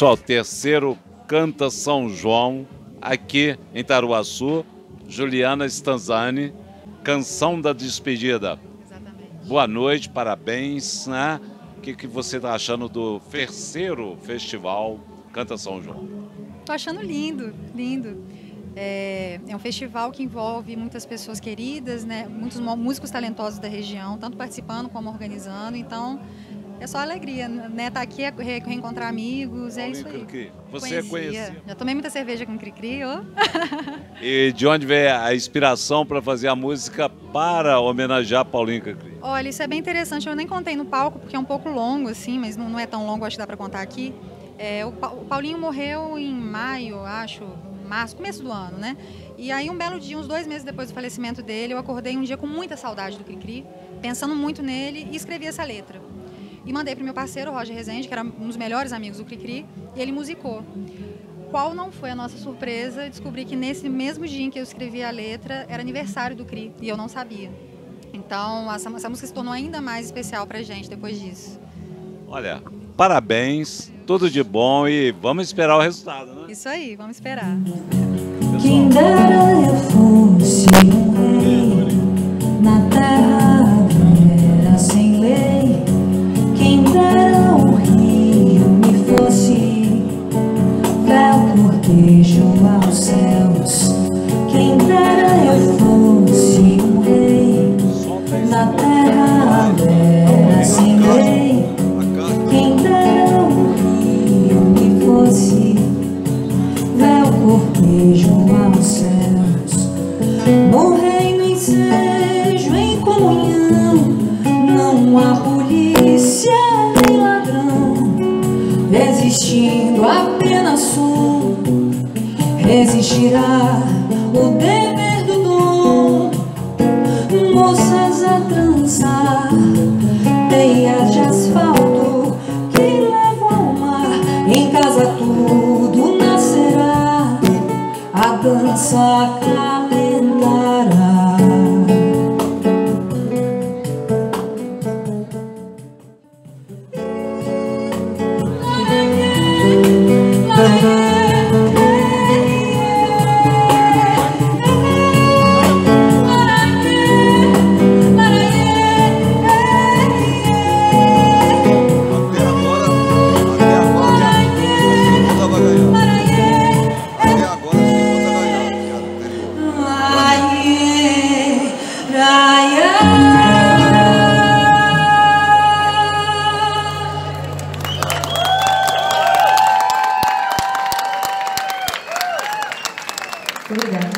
Pessoal, terceiro Canta São João, aqui em Taruaçu, Juliana Stanzani, Canção da Despedida. Exatamente. Boa noite, parabéns. Né? O que, que você está achando do terceiro festival Canta São João? Tô achando lindo, lindo. É, é, um festival que envolve muitas pessoas queridas, né? muitos músicos talentosos da região, tanto participando como organizando. Então, é só alegria, né? Tá aqui é reencontrar amigos, é isso aí. Cri. Você Conhecia. conhecia? Já tomei muita cerveja com Cricri, ó. E de onde veio a inspiração para fazer a música para homenagear Paulinho Cricri? Olha, isso é bem interessante. Eu nem contei no palco porque é um pouco longo, assim, mas não, não é tão longo, acho que dá para contar aqui. É, o, Pa- o Paulinho morreu em maio, acho, março, começo do ano, né? E aí, um belo dia, uns dois meses depois do falecimento dele, eu acordei um dia com muita saudade do Cricri, pensando muito nele e escrevi essa letra. E mandei para meu parceiro, Roger Rezende, que era um dos melhores amigos do Cricri, e ele musicou. Qual não foi a nossa surpresa descobrir que nesse mesmo dia em que eu escrevi a letra era aniversário do Cri e eu não sabia. Então essa, essa música se tornou ainda mais especial pra gente depois disso. Olha, parabéns, tudo de bom e vamos esperar o resultado, né? Isso aí, vamos esperar. Quem céus. Quem dera eu fosse um rei na terra vera sem lei. Quem dera o rio me fosse véu cortejo aos céus. No reino ensejo em comunhão, não há polícia nem ladrão, existindo apenas um, resistirá o dever do dom. Moças a dançar, teias de asfalto que levam ao mar. Em casa tudo nascerá, a dança calentará. Obrigada.